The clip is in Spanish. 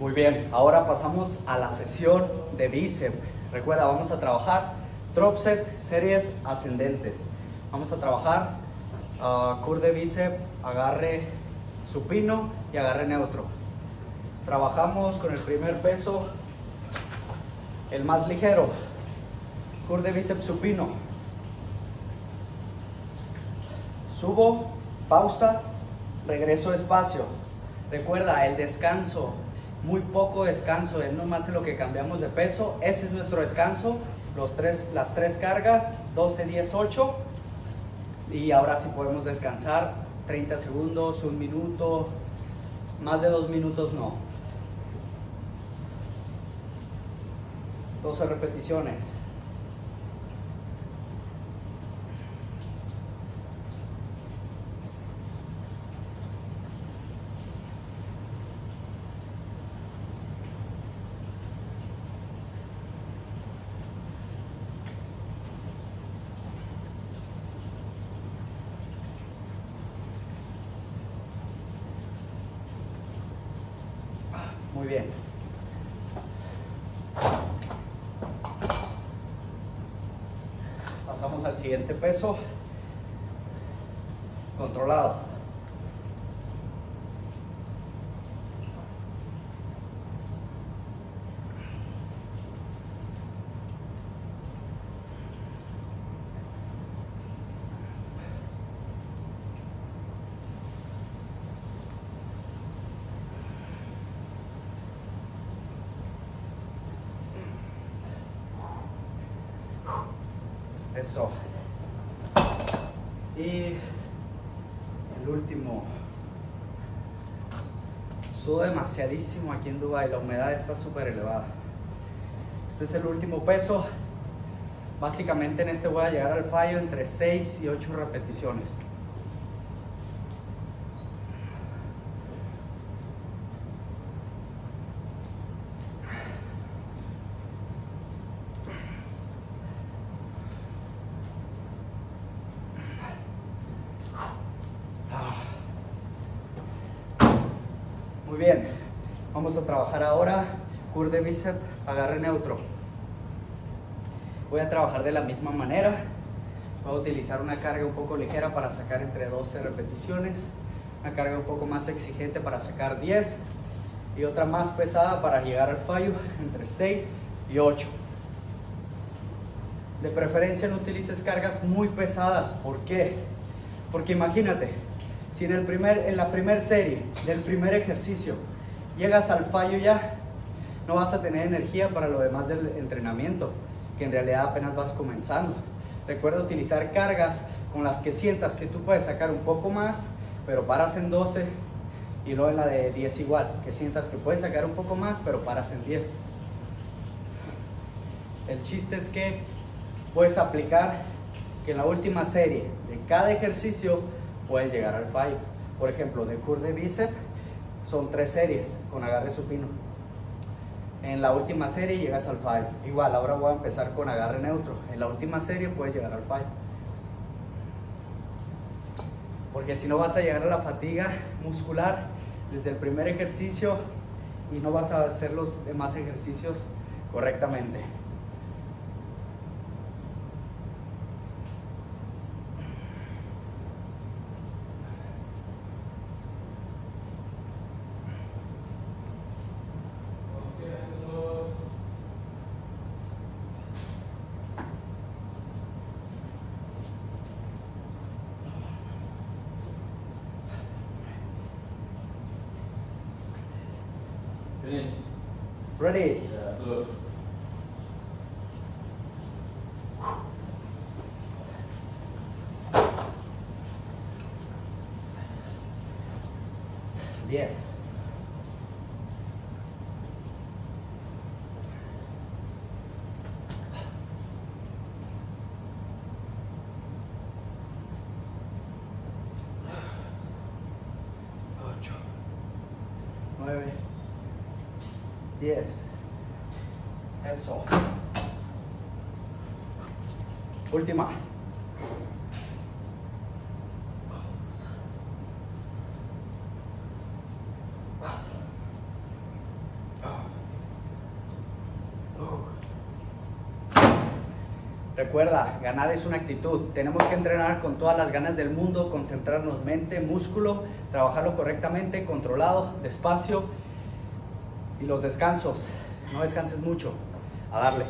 Muy bien, ahora pasamos a la sesión de bíceps. Recuerda, vamos a trabajar drop set, series ascendentes. Vamos a trabajar uh, de bíceps, agarre supino y agarre neutro. Trabajamos con el primer peso, el más ligero, curl de bíceps supino. Subo, pausa, regreso despacio. Recuerda, el descanso muy poco descanso, es nomás lo que cambiamos de peso. Ese es nuestro descanso, los tres, las tres cargas, 12, 10, 8. Y ahora sí podemos descansar 30 segundos, un minuto, más de dos minutos no. 12 repeticiones. Muy bien. Pasamos al siguiente peso. Controlado. Eso. Y el último. Sudo demasiadísimo aquí en Dubai, la humedad está súper elevada. Este es el último peso. Básicamente en este voy a llegar al fallo entre 6 y 8 repeticiones. Muy bien, vamos a trabajar ahora curl de bíceps, agarre neutro. Voy a trabajar de la misma manera. Voy a utilizar una carga un poco ligera para sacar entre 12 repeticiones, una carga un poco más exigente para sacar 10 y otra más pesada para llegar al fallo entre 6 y 8. De preferencia no utilices cargas muy pesadas. ¿Por qué? Porque imagínate, si en, el primer, en la primera serie del primer ejercicio llegas al fallo ya, no vas a tener energía para lo demás del entrenamiento, que en realidad apenas vas comenzando. Recuerda utilizar cargas con las que sientas que tú puedes sacar un poco más, pero paras en 12 y luego en la de 10 igual, que sientas que puedes sacar un poco más, pero paras en 10. El chiste es que puedes aplicar que en la última serie de cada ejercicio puedes llegar al fallo. Por ejemplo, de curl de bíceps son tres series con agarre supino. En la última serie llegas al fallo. Igual, ahora voy a empezar con agarre neutro. En la última serie puedes llegar al fallo. Porque si no vas a llegar a la fatiga muscular desde el primer ejercicio y no vas a hacer los demás ejercicios correctamente. Finish. Ready? Yeah, good. Diez. 10. Eso. Última. Recuerda, ganar es una actitud. Tenemos que entrenar con todas las ganas del mundo, concentrarnos mente, músculo, trabajarlo correctamente, controlado, despacio y los descansos, no descanses mucho. A darle.